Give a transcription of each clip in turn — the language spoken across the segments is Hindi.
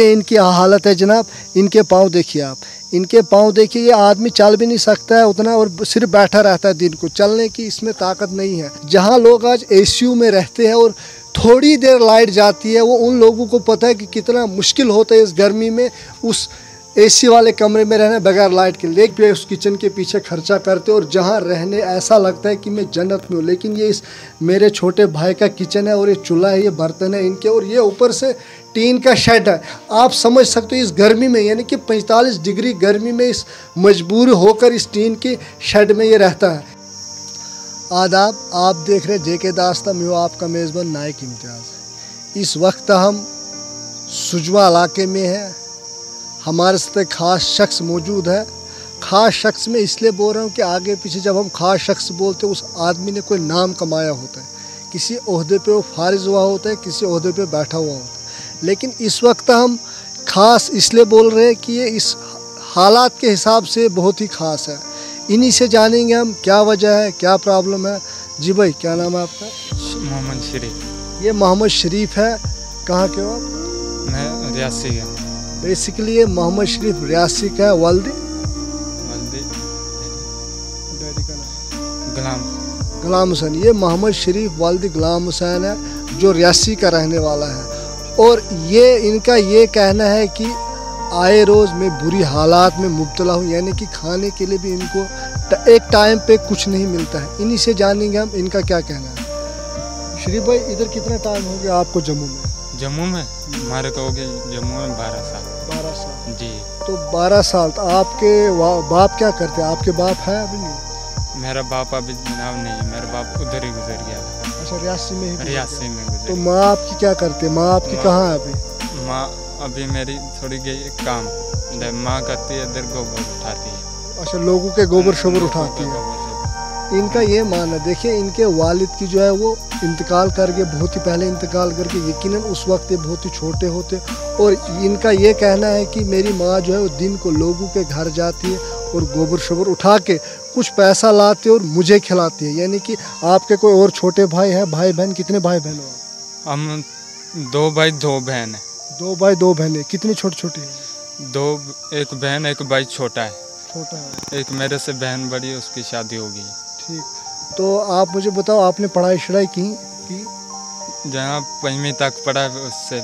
ये इनकी हालत है जनाब। इनके पाँव देखिए आप। इनके पाँव देखिए, ये आदमी चल भी नहीं सकता है उतना और सिर्फ़ बैठा रहता है दिन को। चलने की इसमें ताकत नहीं है। जहाँ लोग आज एसीयू में रहते हैं और थोड़ी देर लाइट जाती है, वो उन लोगों को पता है कि कितना मुश्किल होता है इस गर्मी में उस एसी वाले कमरे में रहने बगैर लाइट के लेक भी उस किचन के पीछे खर्चा करते और जहाँ रहने ऐसा लगता है कि मैं जन्नत में हूँ। लेकिन ये इस मेरे छोटे भाई का किचन है और ये चूल्हा है, ये बर्तन है इनके और ये ऊपर से टीन का शेड है। आप समझ सकते हो इस गर्मी में, यानी कि 45 डिग्री गर्मी में इस मजबूर होकर इस टीन के शेड में ये रहता है। आदाब, आप देख रहे जे के दास्ता हूँ आपका मेज़बान नायक इम्तियाज़। इस वक्त हम सुजवा इलाके में हैं। हमारे साथ एक ख़ास शख्स मौजूद है। ख़ास शख्स में इसलिए बोल रहा हूँ कि आगे पीछे जब हम ख़ास शख्स बोलते हैं उस आदमी ने कोई नाम कमाया होता है। किसी अहदे पे वो फारिज हुआ होता है किसी अहदे पे बैठा हुआ होता है। लेकिन इस वक्त हम ख़ास इसलिए बोल रहे हैं कि ये इस हालात के हिसाब से बहुत ही ख़ास है। इन्हीं से जानेंगे हम क्या वजह है क्या प्रॉब्लम है। जी भाई क्या नाम है आपका? मोहम्मद शरीफ। ये मोहम्मद शरीफ है। कहाँ के हो आप? मैं रियासी। बेसिकली ये मोहम्मद शरीफ रियासी का है वालदी? वल्दी। डैडी का नाम। गुलाम। गुलाम हुसैन। ये मोहम्मद शरीफ वालद गुलाम हुसैन है जो रियासी का रहने वाला है। और ये इनका ये कहना है कि आए रोज़ मैं बुरी हालात में मुबतला हूँ यानी कि खाने के लिए भी इनको एक टाइम पे कुछ नहीं मिलता है। इन्हीं से जानेंगे हम इनका क्या कहना है। शरीफ भाई इधर कितना टाइम हो गया आपको जम्मू में? जम्मू में? हमारे को हो जम्मू में बारह साल। बारह साल। जी। तो बारह साल तो आपके बाप क्या करते हैं? आपके बाप है अभी नहीं? मेरा बाप अभी जनाब नहीं है मेरा बाप उधर ही गुजर गया। अच्छा रियासी में ही रियासी में गुजर तो माँ आपकी क्या करती है? माँ आपकी कहाँ है अभी? माँ अभी मेरी थोड़ी गई काम। माँ करती है इधर गोबर उठाती है। अच्छा लोगों के गोबर शोबर उठाती है। इनका ये मानना है देखिए इनके वालिद की जो है वो इंतकाल करके बहुत ही पहले इंतकाल करके यकीनन उस वक्त ये बहुत ही छोटे होते। और इनका ये कहना है कि मेरी माँ जो है वो दिन को लोगों के घर जाती है और गोबर शोबर उठा के कुछ पैसा लाती है और मुझे खिलाती है। यानी कि आपके कोई और छोटे भाई हैं भाई बहन कितने भाई बहन हो हम दो भाई दो बहन है। दो भाई दो बहनें कितनी छोटी छोटी हैं? दो एक बहन एक भाई छोटा है। छोटा है। एक मेरे से बहन बड़ी है उसकी शादी हो गई। ठीक। तो आप मुझे बताओ आपने पढ़ाई शढ़ाई की? की? जहाँ पंचवीं तक पढ़ा उससे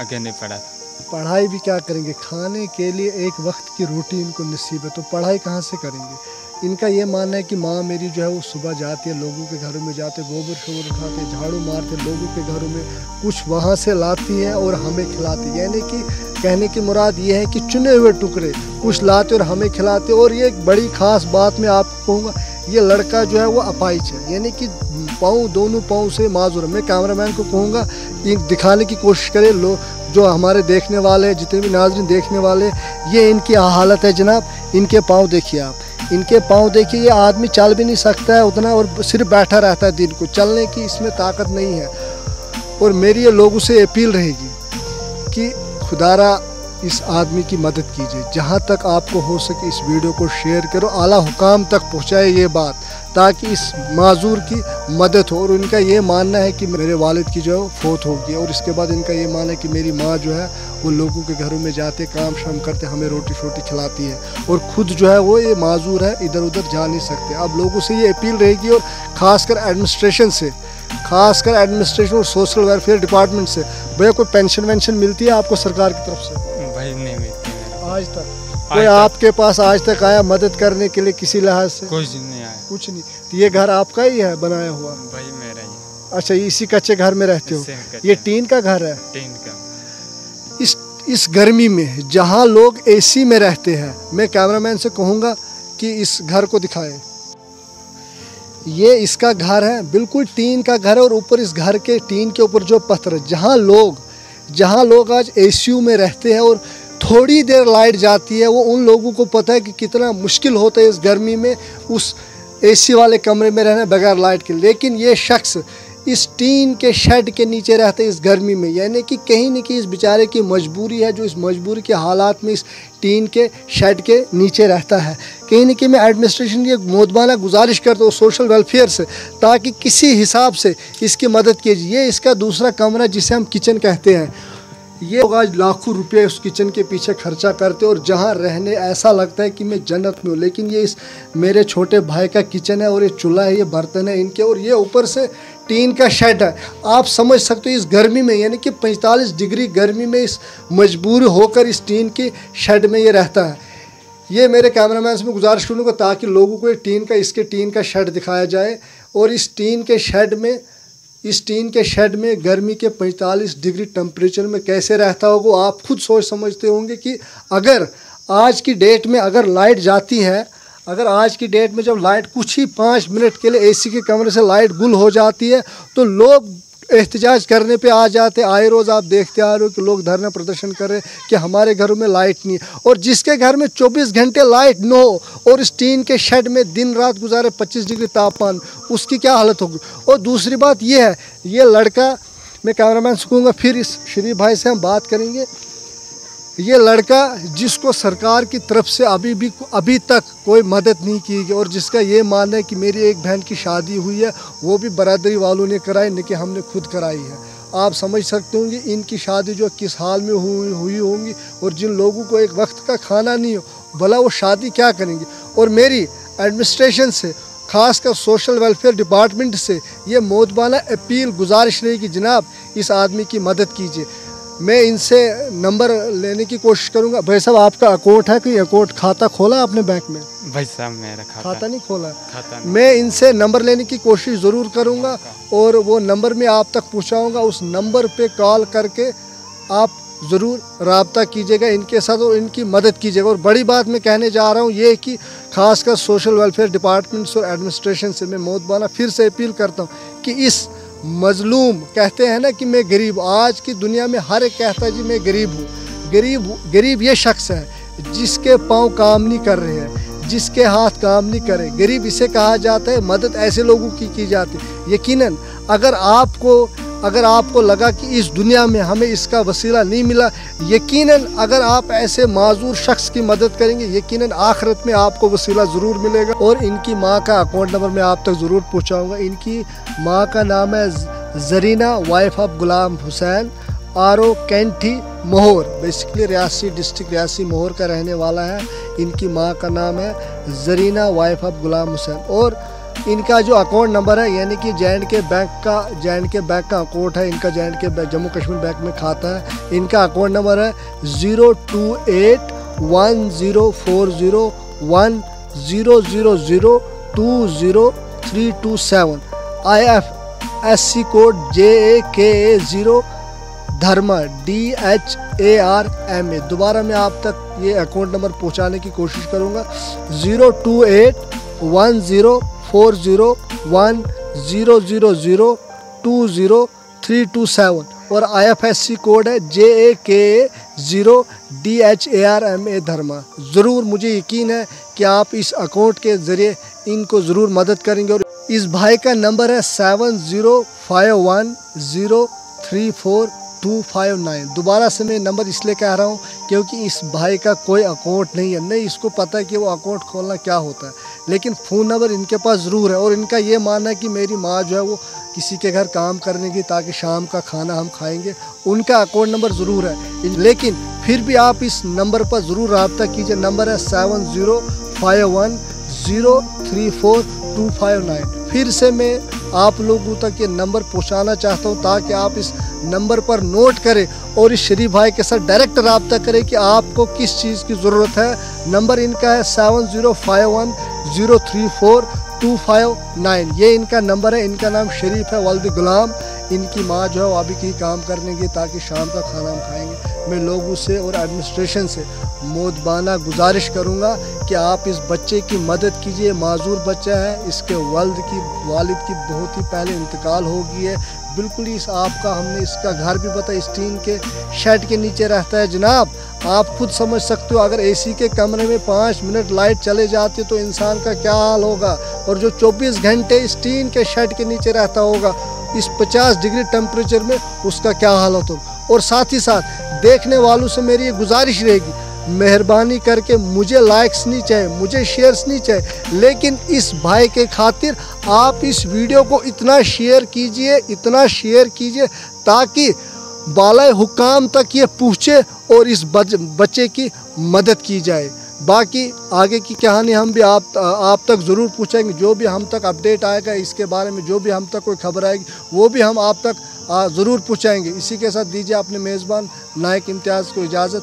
आगे नहीं पढ़ा था। पढ़ाई भी क्या करेंगे? खाने के लिए एक वक्त की रोटी इनको नसीब है तो पढ़ाई कहाँ से करेंगे? इनका ये मानना है कि माँ मेरी जो है वो सुबह जाती है लोगों के घरों में जाते गोबर शोबर उठाते झाड़ू मारते लोगों के घरों में कुछ वहाँ से लाती है और हमें खिलाती है। यानी कि कहने की मुराद ये है कि चुने हुए टुकड़े कुछ लाते और हमें खिलाते और ये एक बड़ी खास बात मैं आपको कहूँगा ये लड़का जो है वो अपाइच है। यानी कि पाँव, दोनों पाँव से माजूर मैं कैमरामैन को कहूँगा दिखाने की कोशिश करे, लो, जो हमारे देखने वाले जितने भी नाजरन देखने वाले ये इनकी हालत है जनाब। इनके पाँव देखिए आप। इनके पाँव देखिए, ये आदमी चल भी नहीं सकता है उतना, और सिर्फ़ बैठा रहता है दिन को। चलने की इसमें ताकत नहीं है। और मेरी ये लोगों से अपील रहेगी कि खुदारा इस आदमी की मदद कीजिए। जहाँ तक आपको हो सके इस वीडियो को शेयर करो, आला हुकाम तक पहुँचाए ये बात, ताकि इस माजूर की मदद हो। और उनका ये मानना है कि मेरे वालिद की जो है फोत होगी और इसके बाद इनका ये मानना है कि मेरी माँ जो है, वो लोगों के घरों में जाते, काम शाम करते, हमें रोटी शोटी खिलाती है। और खुद जो है वो ये माजूर है इधर उधर जा नहीं सकते। अब लोगों से ये अपील रहेगी और ख़ासकर एडमिनिस्ट्रेशन से, खासकर एडमिनिस्ट्रेशन और सोशल वेलफेयर डिपार्टमेंट से। भैया, कोई पेंशन वेंशन मिलती है आपको सरकार की तरफ़ से? आज तक? कोई आपके पास आज तक आया मदद करने के लिए किसी लिहाज से? कुछ नहीं आया। कुछ नहीं। तो ये घर आपका ही है बनाया हुआ? भाई मेरा ही। अच्छा इसी कच्चे घर में रहते हो? ये टीन का घर है? टीन का। इस इस गर्मी में जहाँ लोग एसी में रहते हैं मैं कैमरामैन से कहूँगा कि इस घर को दिखाए। ये इसका घर है बिल्कुल टीन का घर है और ऊपर इस घर के टीन के ऊपर जो पत्थर जहाँ लोग जहाँ लोग आज एसीयू में रहते हैं और थोड़ी देर लाइट जाती है, वो उन लोगों को पता है कि कितना मुश्किल होता है इस गर्मी में उस एसी वाले कमरे में रहना बगैर लाइट के। लेकिन ये शख्स इस टीन के शेड के नीचे रहते इस गर्मी में। यानी कि कहीं ना कहीं इस बेचारे की मजबूरी है, जो इस मजबूरी के हालात में इस टीन के शेड के नीचे रहता है। कहीं ना कहीं मैं एडमिनिस्ट्रेशन की मोदबाना गुजारिश करता हूँ सोशल वेलफेयर से, ताकि किसी हिसाब से इसकी मदद कीजिए। ये इसका दूसरा कमरा जिसे हम किचन कहते हैं। ये लोग आज लाखों रुपये उस किचन के पीछे खर्चा करते और जहाँ रहने ऐसा लगता है कि मैं जन्नत में हूँ। लेकिन ये इस मेरे छोटे भाई का किचन है और ये चूल्हा है, ये बर्तन है इनके और ये ऊपर से टीन का शेड है। आप समझ सकते हो इस गर्मी में, यानी कि 45 डिग्री गर्मी में इस मजबूर होकर इस टीन के शेड में ये रहता है। ये मेरे कैमरामैन से गुजारिश करूँगा ताकि लोगों को ये टीन का, इसके टीन का शेड दिखाया जाए और इस टीन के शेड में इस टीन के शेड में गर्मी के 45 डिग्री टेम्परेचर में कैसे रहता होगा, आप खुद सोच समझते होंगे कि अगर आज की डेट में अगर लाइट जाती है, अगर आज की डेट में जब लाइट कुछ ही पाँच मिनट के लिए एसी के कमरे से लाइट गुल हो जाती है तो लोग एहतजाज करने पे आ जाते, आए रोज़ आप देखते आ रहे हो कि लोग धरना प्रदर्शन कर रहे हैं कि हमारे घरों में लाइट नहीं और जिसके घर में 24 घंटे लाइट न हो और इस टीन के शेड में दिन रात गुजारे 25 डिग्री तापमान, उसकी क्या हालत होगी? और दूसरी बात यह है, ये लड़का, मैं कैमरामैन सुखूँगा कहूँगा, फिर इस शरीफ भाई से हम बात करेंगे। ये लड़का जिसको सरकार की तरफ़ से अभी भी अभी तक कोई मदद नहीं की गई और जिसका ये मानना है कि मेरी एक बहन की शादी हुई है, वो भी बरदरी वालों ने कराई, न कि हमने खुद कराई है। आप समझ सकते होंगे, इनकी शादी जो किस हाल में हुई हुई होंगी और जिन लोगों को एक वक्त का खाना नहीं हो, भला वो शादी क्या करेंगे? और मेरी एडमिनिस्ट्रेशन से, खासकर सोशल वेलफेयर डिपार्टमेंट से, ये मोतबाना अपील गुजारिश रहेगी, जनाब, इस आदमी की मदद कीजिए। मैं इनसे नंबर लेने की कोशिश करूँगा। भाई साहब आपका अकाउंट है कोई अकाउंट खाता खोला आपने बैंक में? भाई साहब मेरा खाता, खाता नहीं खोला। खाता नहीं। मैं इनसे नंबर लेने की कोशिश ज़रूर करूँगा और वो नंबर मैं आप तक पहुंचाऊँगा। उस नंबर पे कॉल करके आप ज़रूर रबता कीजिएगा इनके साथ और इनकी मदद कीजिएगा। और बड़ी बात मैं कहने जा रहा हूँ ये कि खासकर सोशल वेलफेयर डिपार्टमेंट्स और एडमिनिस्ट्रेशन से मैं मोतबाना फिर से अपील करता हूँ कि इस मजलूम कहते हैं ना कि मैं गरीब, आज की दुनिया में हर एक कहता है, जी, मैं गरीब हूँ। गरीब गरीब ये शख्स है, जिसके पाँव काम नहीं कर रहे हैं, जिसके हाथ काम नहीं करे गरीब इसे कहा जाता है, मदद ऐसे लोगों की की जाती है। यकीनन, अगर आपको अगर आपको लगा कि इस दुनिया में हमें इसका वसीला नहीं मिला, यकीनन अगर आप ऐसे माजूर शख्स की मदद करेंगे, यकीनन आखिरत में आपको वसीला ज़रूर मिलेगा। और इनकी माँ का अकाउंट नंबर मैं आप तक ज़रूर पहुँचाऊँगा। इनकी माँ का नाम है Zarina wife of Ghulam Hussain, R O Kainthi Mohar. Basically Reasi district Reasi मोहर का रहने वाला है। इनकी माँ का नाम है जरीना वाइफ ऑफ़ गुलाम हुसैन। और इनका जो अकाउंट नंबर है, यानी कि जे के बैंक का जे के बैंक का अकाउंट है, इनका जे के जम्मू कश्मीर बैंक में खाता है। इनका अकाउंट नंबर है zero two eight one zero four zero one zero zero zero two zero three two seven. I F S C code J A K A zero Dharma D H A R M A दोबारा मैं आप तक ये अकाउंट नंबर पहुँचाने की कोशिश करूँगा। Zero two eight one zero four zero one zero zero zero two zero three two seven और I F S C code है J A K A zero D H A R M A Dharma. ज़रूर मुझे यकीन है कि आप इस अकाउंट के ज़रिए इनको ज़रूर मदद करेंगे और इस भाई का नंबर है seven zero five one zero three four two five nine. दोबारा से मैं नंबर इसलिए कह रहा हूँ क्योंकि इस भाई का कोई अकाउंट नहीं है। नहीं, इसको पता है कि वो अकाउंट खोलना क्या होता है। लेकिन फ़ोन नंबर इनके पास ज़रूर है और इनका ये मानना है कि मेरी माँ जो है वो किसी के घर काम करने की, ताकि शाम का खाना हम खाएँगे। उनका अकाउंट नंबर ज़रूर है। लेकिन फिर भी आप इस नंबर पर ज़रूर रबता कीजिए। नंबर है seven zero five one zero three four two five nine फिर से मैं आप लोगों तक ये नंबर पहुंचाना चाहता हूँ, ताकि आप इस नंबर पर नोट करें और इस शरीफ भाई के साथ डायरेक्ट रबता करें कि आपको किस चीज़ की ज़रूरत है। नंबर इनका है seven zero five one zero three four two five nine ये इनका नंबर है, इनका नाम शरीफ है, वल्द गुलाम। इनकी माँ जो है, वो अभी कहीं काम करने की ताकि शाम का खाना हम खाएँगे। मैं लोगों से और एडमिनिस्ट्रेशन से मोदबाना गुजारिश करूँगा कि आप इस बच्चे की मदद कीजिए। माजूर बच्चा है, इसके वल्द की, वालिद की बहुत ही पहले इंतकाल हो गई है। बिल्कुल इस आपका हमने इसका घर भी पता इस टीन के शेड के नीचे रहता है। जनाब, आप खुद समझ सकते हो, अगर एसी के कमरे में पाँच मिनट लाइट चले जाती तो इंसान का क्या हाल होगा? और जो 24 घंटे इस टीन के शेड के नीचे रहता होगा, इस 50 डिग्री टेम्परेचर में उसका क्या हालत होगा? और साथ ही साथ, देखने वालों से मेरी ये गुजारिश रहेगी मेहरबानी करके मुझे लाइक्स नहीं चाहिए, मुझे शेयर्स नहीं चाहिए। लेकिन इस भाई के खातिर आप इस वीडियो को इतना शेयर कीजिए, इतना शेयर कीजिए ताकि बाला हुकाम तक ये पहुँचे और इस बच्चे की मदद की जाए। बाकी आगे की कहानी हम भी आप आप तक ज़रूर पूछेंगे। जो भी हम तक अपडेट आएगा इसके बारे में, जो भी हम तक कोई खबर आएगी, वो भी हम आप तक ज़रूर पूछाएँगे इसी के साथ दीजिए अपने मेज़बान, नायक इम्तियाज़ को इजाज़त।